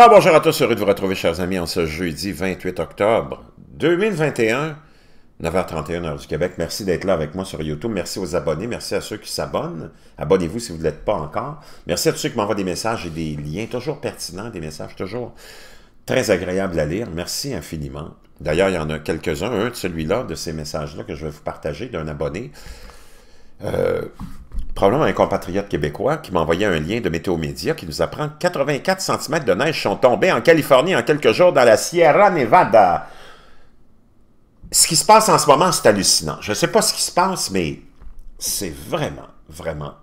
Alors bonjour à tous, heureux de vous retrouver chers amis en ce jeudi 28 octobre 2021, 9h31 heure du Québec. Merci d'être là avec moi sur YouTube. Merci aux abonnés, merci à ceux qui s'abonnent. Abonnez-vous si vous ne l'êtes pas encore. Merci à tous ceux qui m'envoient des messages et des liens toujours pertinents, des messages toujours très agréables à lire. Merci infiniment. D'ailleurs, il y en a quelques-uns, un de celui-là, de ces messages-là que je vais vous partager d'un abonné. Euh, probablement un compatriote québécois qui m'a envoyé un lien de Météo Média qui nous apprend que 84 cm de neige sont tombés en Californie en quelques jours dans la Sierra Nevada. Ce qui se passe en ce moment, c'est hallucinant. Je ne sais pas ce qui se passe, mais c'est vraiment, vraiment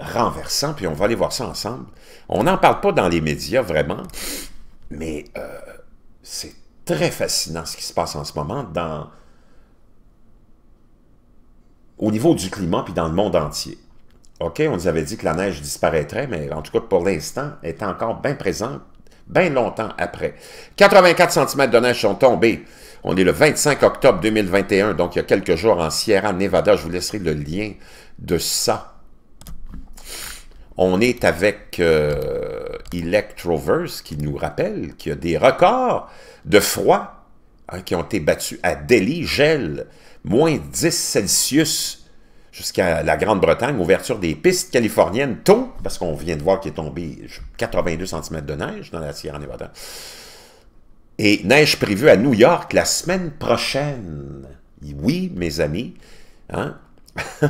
renversant, puis on va aller voir ça ensemble. On n'en parle pas dans les médias, vraiment, mais euh, c'est très fascinant ce qui se passe en ce moment dans, au niveau du climat, puis dans le monde entier. OK, on nous avait dit que la neige disparaîtrait, mais en tout cas, pour l'instant, elle est encore bien présente, bien longtemps après. 84 cm de neige sont tombés. On est le 25 octobre 2021, donc il y a quelques jours en Sierra Nevada. Je vous laisserai le lien de ça. On est avec euh, Electroverse qui nous rappelle qu'il y a des records de froid hein, qui ont été battus à Delhi, gel, moins 10 Celsius jusqu'à la Grande-Bretagne, ouverture des pistes californiennes tôt, parce qu'on vient de voir qu'il est tombé 82 cm de neige dans la Sierra Nevada. Et neige prévue à New York la semaine prochaine. Oui, mes amis. Hein?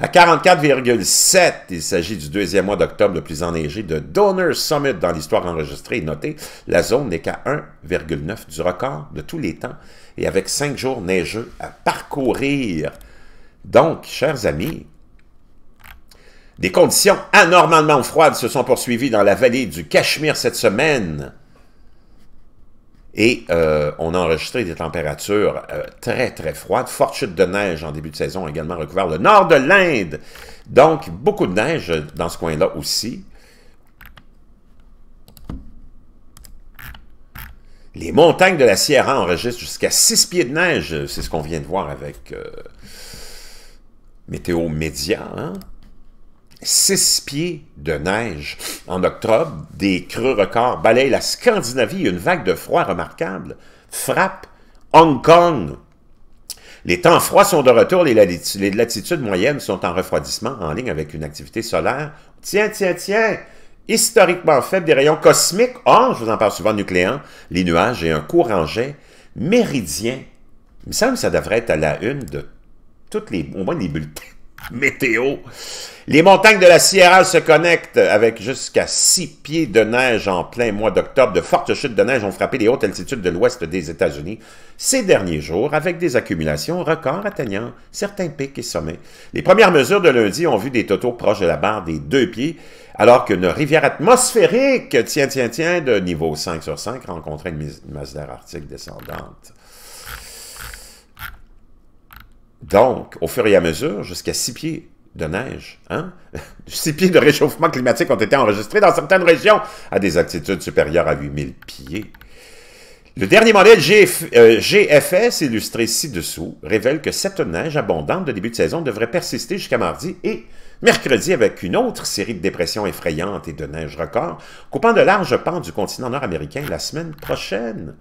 à 44,7, il s'agit du deuxième mois d'octobre le plus enneigé de Donner Summit dans l'histoire enregistrée notée. La zone n'est qu'à 1,9 du record de tous les temps et avec cinq jours neigeux à parcourir. Donc, chers amis, des conditions anormalement froides se sont poursuivies dans la vallée du Cachemire cette semaine. Et euh, on a enregistré des températures euh, très, très froides. Forte chute de neige en début de saison a également recouvert le nord de l'Inde. Donc, beaucoup de neige dans ce coin-là aussi. Les montagnes de la Sierra enregistrent jusqu'à 6 pieds de neige. C'est ce qu'on vient de voir avec euh, Météo Média. Hein? 6 pieds de neige en octobre, des creux records balayent la Scandinavie, une vague de froid remarquable frappe Hong Kong. Les temps froids sont de retour, les latitudes moyennes sont en refroidissement en ligne avec une activité solaire. Tiens, tiens, tiens, historiquement faible des rayons cosmiques. Oh, je vous en parle souvent, nucléaire, les nuages et un courant jet méridien. Il me semble que ça devrait être à la une de toutes les, au moins les bulletins météo. Les montagnes de la Sierra se connectent avec jusqu'à 6 pieds de neige en plein mois d'octobre. De fortes chutes de neige ont frappé les hautes altitudes de l'ouest des États-Unis ces derniers jours, avec des accumulations records atteignant certains pics et sommets. Les premières mesures de lundi ont vu des totaux proches de la barre des deux pieds, alors qu'une rivière atmosphérique, tiens, tiens, tiens, de niveau 5 sur 5, rencontrait une masse d'air arctique descendante. Donc, au fur et à mesure, jusqu'à 6 pieds de neige, hein? 6 pieds de réchauffement climatique ont été enregistrés dans certaines régions à des altitudes supérieures à 8000 pieds. Le dernier modèle GFS, euh, illustré ci-dessous, révèle que cette neige abondante de début de saison devrait persister jusqu'à mardi et mercredi avec une autre série de dépressions effrayantes et de neige record, coupant de larges pans du continent nord-américain la semaine prochaine.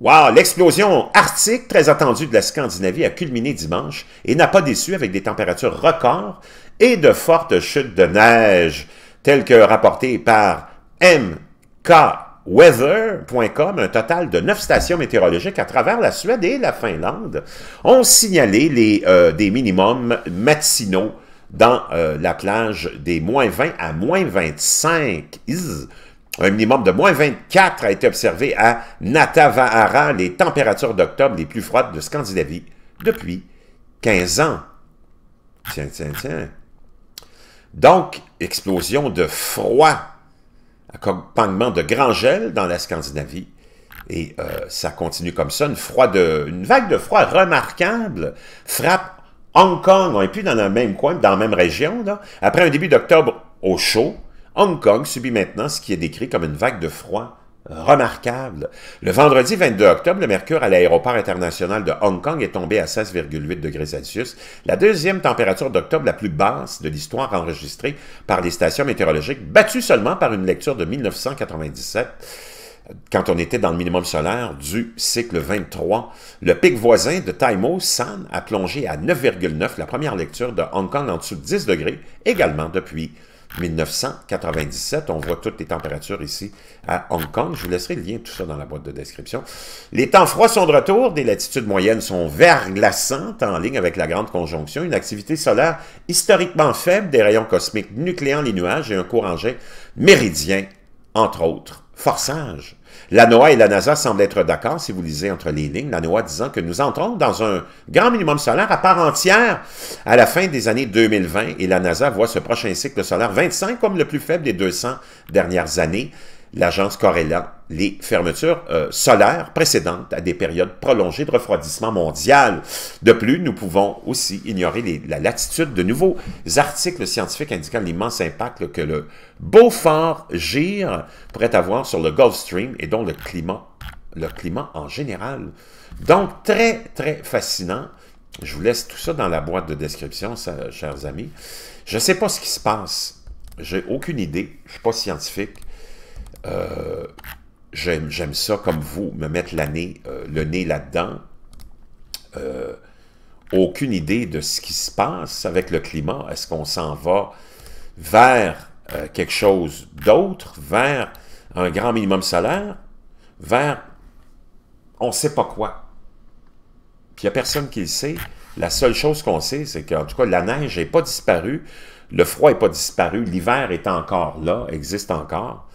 Wow! L'explosion arctique très attendue de la Scandinavie a culminé dimanche et n'a pas déçu avec des températures records et de fortes chutes de neige, telles que rapportées par mkweather.com. Un total de neuf stations météorologiques à travers la Suède et la Finlande ont signalé euh, des minimums matinaux dans euh, la plage des moins 20 à moins 25. Un minimum de moins 24 a été observé à Natavahara, les températures d'octobre les plus froides de Scandinavie depuis 15 ans. Tiens, tiens, tiens. Donc, explosion de froid, accompagnement de grand gel dans la Scandinavie. Et euh, ça continue comme ça. Une, vague de froid remarquable frappe Hong Kong. On n'est plus dans le même coin, dans la même région. Après un début d'octobre au chaud, Hong Kong subit maintenant ce qui est décrit comme une vague de froid remarquable. Le vendredi 22 octobre, le mercure à l'aéroport international de Hong Kong est tombé à 16,8 degrés Celsius, la deuxième température d'octobre la plus basse de l'histoire enregistrée par les stations météorologiques, battue seulement par une lecture de 1997 quand on était dans le minimum solaire du cycle 23. Le pic voisin de Taimo San a plongé à 9,9, la première lecture de Hong Kong en dessous de 10 degrés, également depuis 1997. On voit toutes les températures ici à Hong Kong. Je vous laisserai le lien, tout ça dans la boîte de description. Les temps froids sont de retour. Des latitudes moyennes sont verglaçantes en ligne avec la grande conjonction. Une activité solaire historiquement faible, des rayons cosmiques nucléants les nuages et un courant jet méridien, entre autres. Forçage. La NOAA et la NASA semblent être d'accord, si vous lisez entre les lignes, la NOAA disant que nous entrons dans un grand minimum solaire à part entière à la fin des années 2020 et la NASA voit ce prochain cycle solaire 25 comme le plus faible des 200 dernières années l'agence corrélant les fermetures euh, solaires précédentes à des périodes prolongées de refroidissement mondial. De plus, nous pouvons aussi ignorer la latitude de nouveaux articles scientifiques indiquant l'immense impact que le Beaufort gire pourrait avoir sur le Gulf Stream et donc le climat, le climat en général. Donc, très, très fascinant. Je vous laisse tout ça dans la boîte de description, chers amis. Je ne sais pas ce qui se passe. J'ai aucune idée. Je ne suis pas scientifique. Euh, j'aime ça comme vous, me mettre euh, le nez là-dedans. Euh, aucune idée de ce qui se passe avec le climat. Est-ce qu'on s'en va vers quelque chose d'autre, vers un grand minimum solaire, vers on ne sait pas quoi? Puis il n'y a personne qui le sait. La seule chose qu'on sait, c'est qu'en tout cas, la neige n'est pas disparue, le froid n'est pas disparu, l'hiver est encore là, existe encore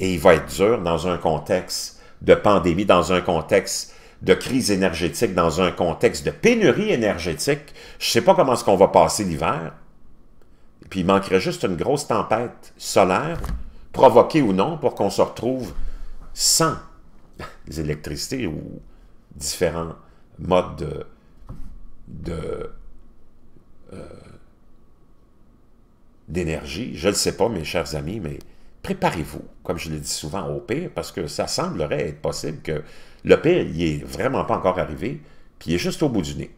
et il va être dur dans un contexte de pandémie, dans un contexte de crise énergétique, dans un contexte de pénurie énergétique. Je ne sais pas comment est-ce qu'on va passer l'hiver. Puis il manquerait juste une grosse tempête solaire, provoquée ou non, pour qu'on se retrouve sans électricités ou différents modes de, euh, d'énergie. Je ne le sais pas, mes chers amis, mais préparez-vous, comme je le dis souvent, au pire, parce que ça semblerait être possible que le pire, il est vraiment pas encore arrivé, puis il est juste au bout du nez.